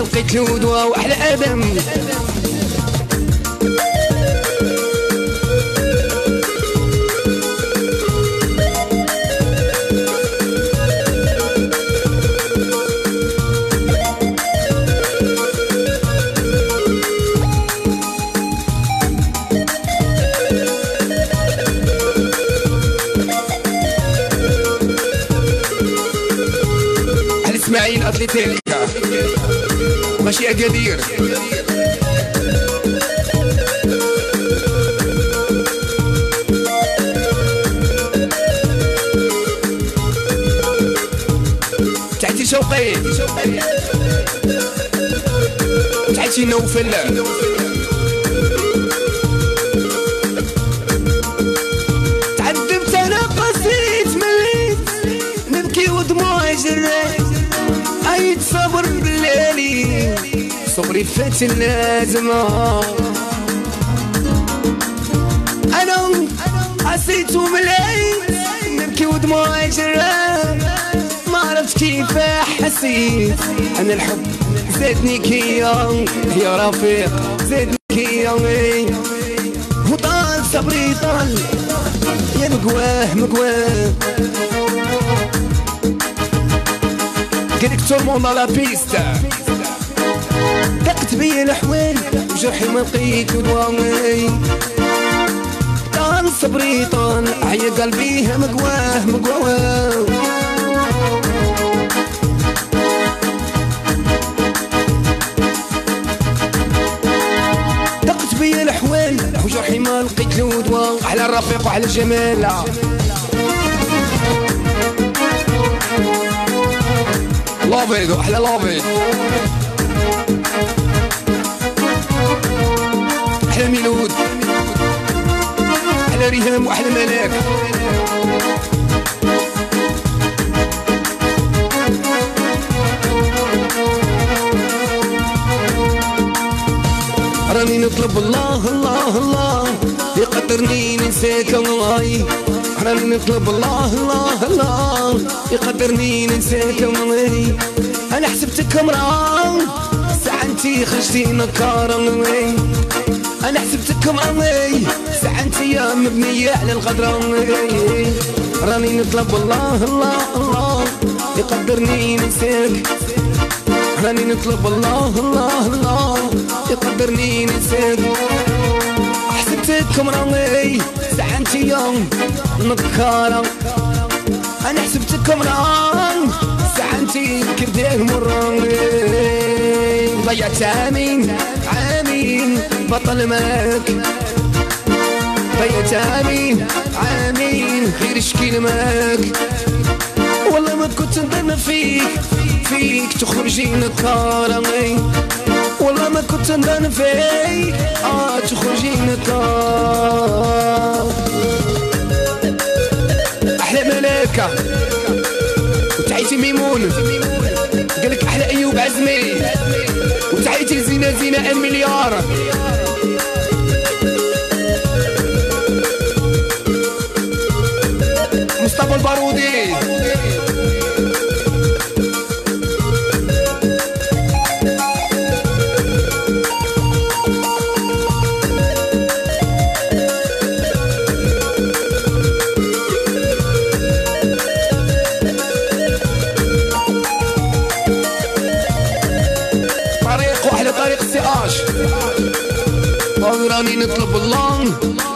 لقيت له دواء آدم على اسماعيل اتليتيكا ماشي اكادير تعتي شوقي. تعتي نوفل. صبري فات اللازمة أنا حسيت ومليت نبكي ودموع جري ما عرفت كيف حسيت. أنا الحب زادني كيا يا رفيق زادني كيا وطال صبري طال يا مقواه مقواه قالك tout le monde على بيا الحوال وجرحي ما لقيت ودواوي. طال صبري طال عيا قلبي مقواه مقواه دقت بيا الحوال وجرحي ما لقيت له على الرفيق وعلى الجمال لافيد أحلى لافيد ريهام واحلى ملاك راني نطلب الله الله الله يقدرني ننساك الله راني نطلب الله الله الله يقدرني ننساك الله أنا حسبتك امرأة ساعة خرجتي نكارة أنا حسبتك امرأة ساعة يا مبنية على الغدرة راني نطلب الله الله الله يقدرني ننساك راني نطلب الله الله الله يقدرني ننساك حسبتك مرضي ساعة يوم نكارة أنا حسبتك مرض ساعتي كرديه مرة ضيعت عامين عامين بطل معاك ضيعت عامين عامين غير شكيل معاك والله ما كنت نظن فيك فيك تخرجي نكارة والله ما كنت نظن فيك آه تخرجي نكارة أحلى ملاكة وتحيتي ميمون. قالك أحلى أيوب عزمي. وتحيتي زينة زينة المليار. مصطفى البارودي راني نطلب الله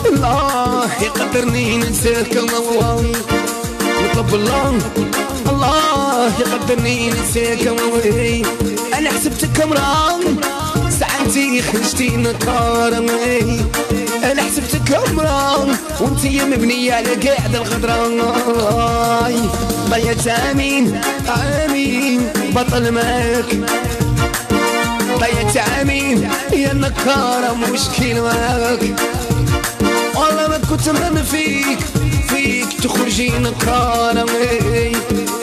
الله يقدرني ننساك الله نطلب الله. الله يقدرني ننساك الله أنا حسبتك امرأة. ساعتي خرجتي نكارة أنا حسبتك امرأة. وانتي مبنية على قاعدة الغدرة. ضيعت أمين. أمين. بطل معاك ضيعت عامين يا نكارة مشكل معاك والله ما كنت نظن فيك فيك تخرجي نكارة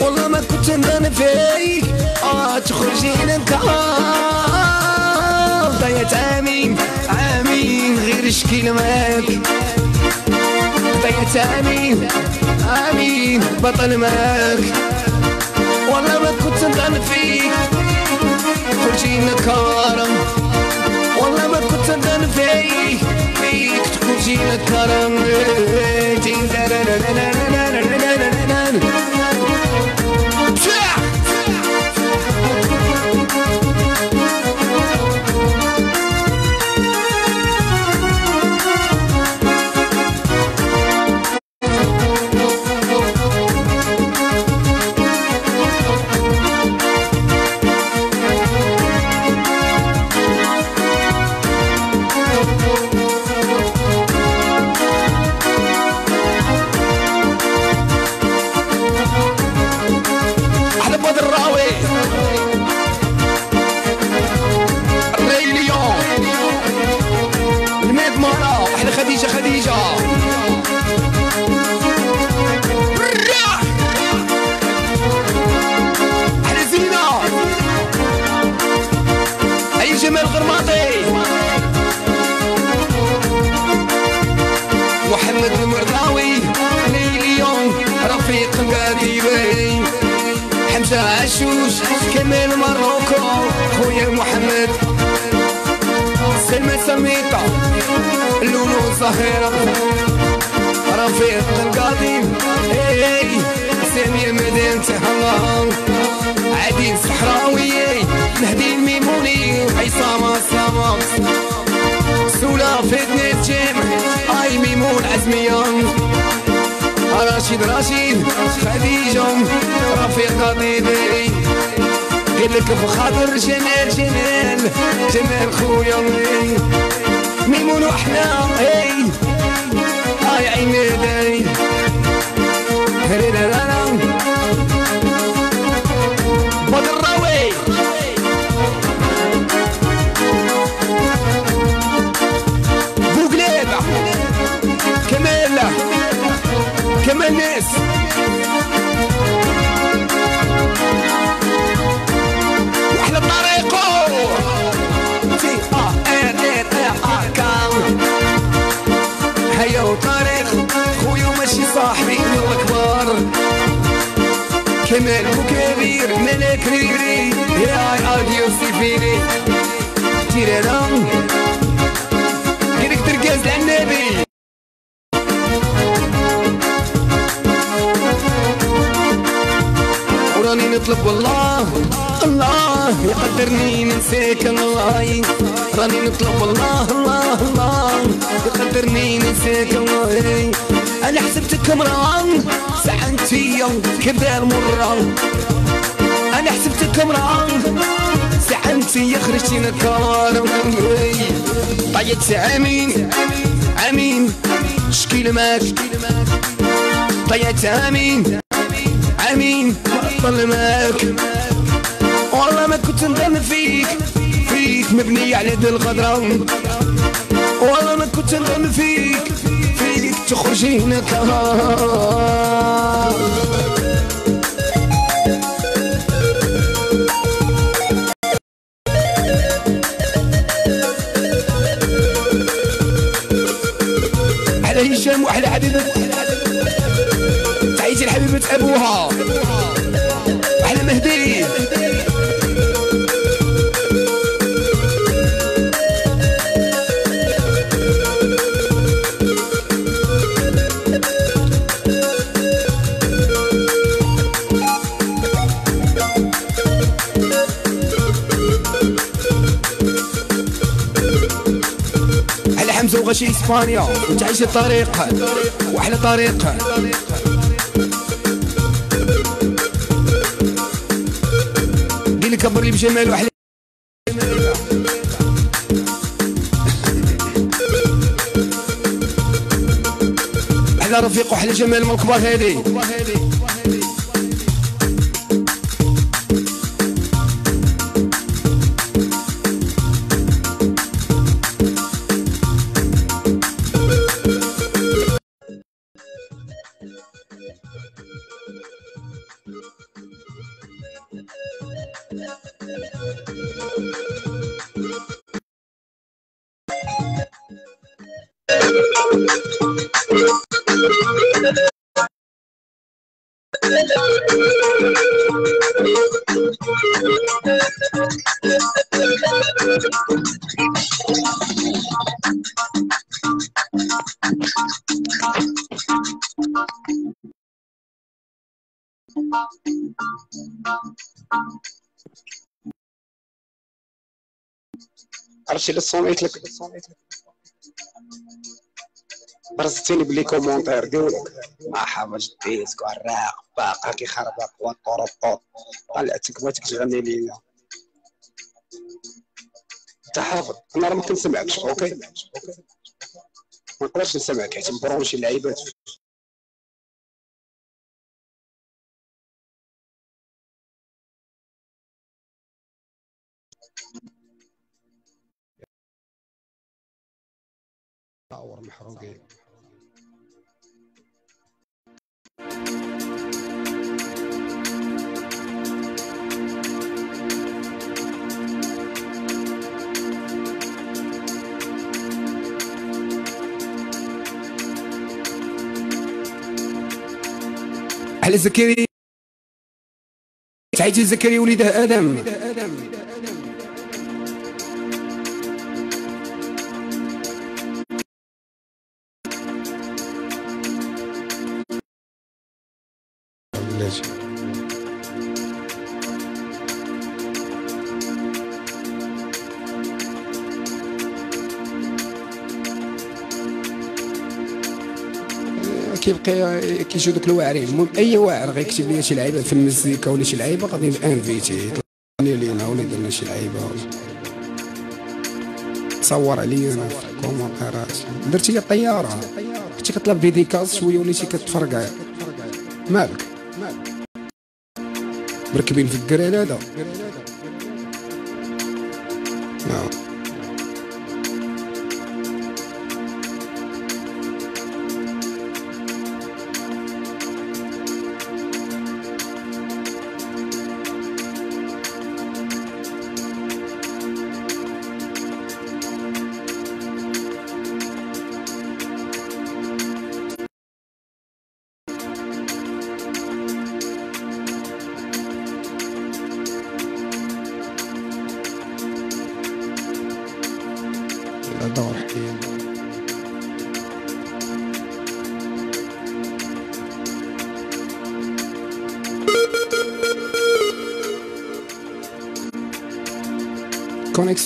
والله ما كنت نظن فيك. آه تخرجي نكارة ضيعت عامين عامين غير شكيل معاك ضيعت عامين عامين بطل معاك والله ما كنت نظن فيك. خرجي نكارم والله ما كنت نظن فيك. فيك تخرجي نكارم يقدرني ننساك الله. راني نطلب والله الله الله. يقدرني ننساك الله. أنا حسبتك امرأة سعنتي كذا المرة أنا حسبتك امرأة سعنتي خرجتي نكار طيت أمين أمين شكيل ماك. طيت أمين أمين بطل ماك. ما كنت نظن فيك فيك. مبني على يد الغدرة. والله ما كنت نظن فيك فيك. تخرجي هناك على هشام وعلى حبيبة تحياتي لحبيبة أبوها. على مهدي. حمزة وغشي إسبانيا وتعيش الطريق. وأحلى طريق. قيل لي كبر لي بجمال وأحلى. أحلى رفيق وأحلى جمال من الكبار هادي. عرفتي اللي صونيت لك برزتيني ب les commentaires قولك مرحبا جديتك وراق باقا كيخربق والطرطوط طلعتك بغيتك تغني لينا انت حافظ أنا راه ما كنسمعكش OK ما نقدرش نسمعك حيت م branché اللعيبات اور محروقين على زكريا تحياتي لزكريا وليده آدم. كيبقى كيجيو دوك الواعرين. المهم أي واعر غيكتب لي شي لعيبة في المزيكا ولا شي لعيبة غادي invité يطلعني لينا ولا يدير لنا شي لعيبة. تصور عليا أنا في الكومونتيرات درتي لي الطياره كنتي كطلب dédicace شوية وليتي كتفرقع مالك؟ مركبين في الكرال هذا.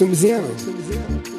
filmezinha, mano.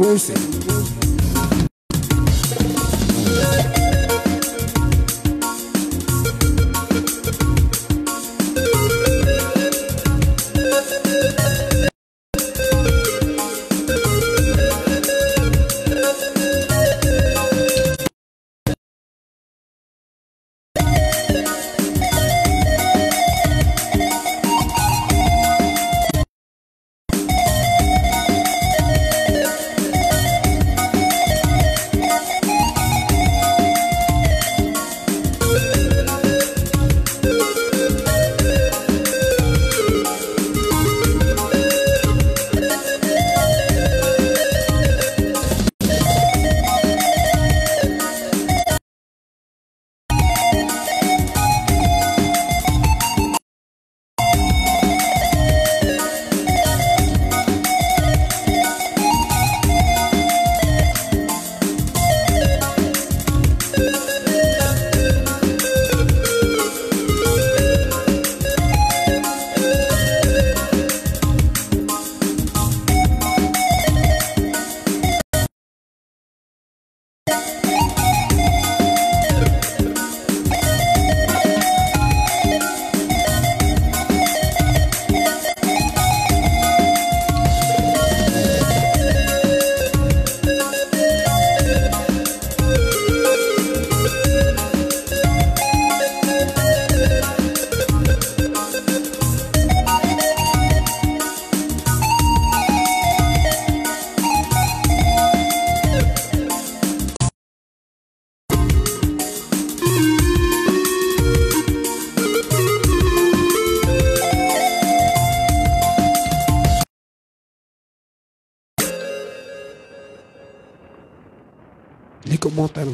لايف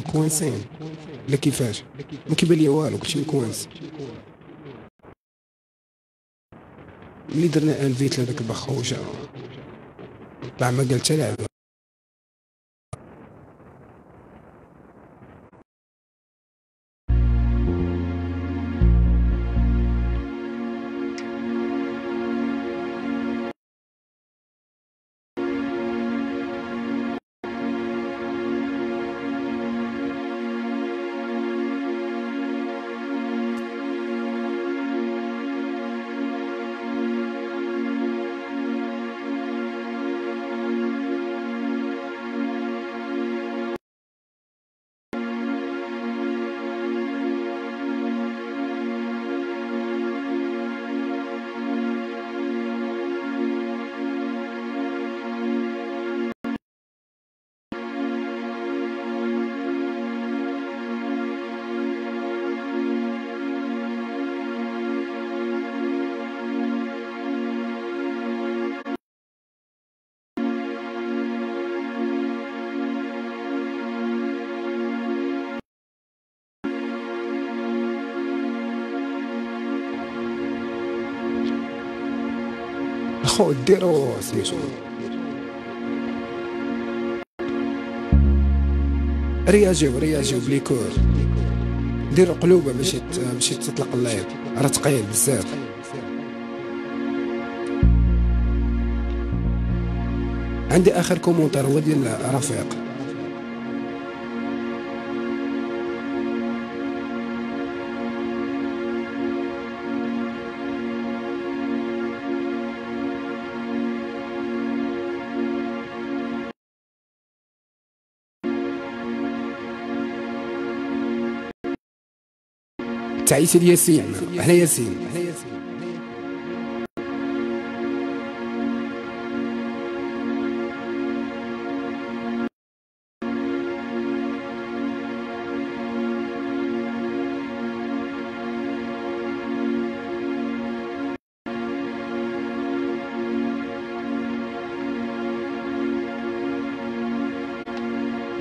commentaires مكوانسين لا كيفاش؟ ما كيبان ليا والو كلشي مكوانس ملي درنا invite لهذاك البخوجة طلع ما قال حتى لعبة خو ديرو سميتو رياجيو رياجيو ب les cœurs ديروا قلوبه باش باش تطلق ال live راه ثقيل بزاف عندي اخر commentaire هو ديال رفيق تعيس الياسين إحنا ياسين.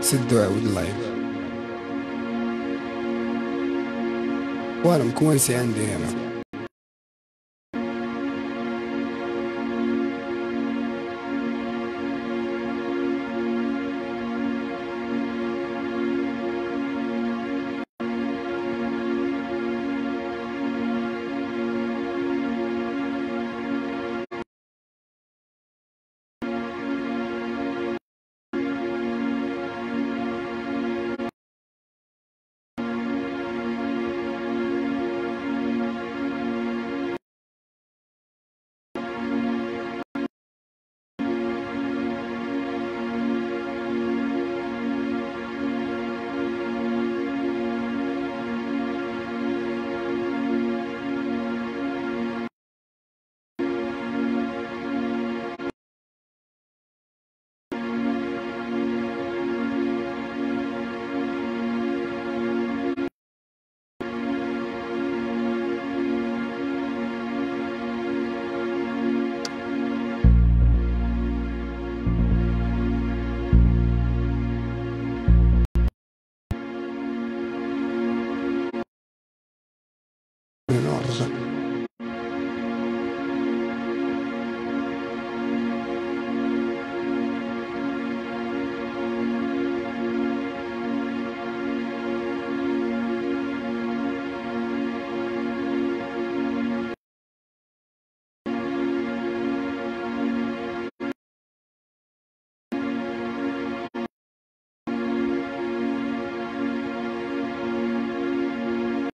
سدوا عود اللايف وأنا مكونسي عندي هنا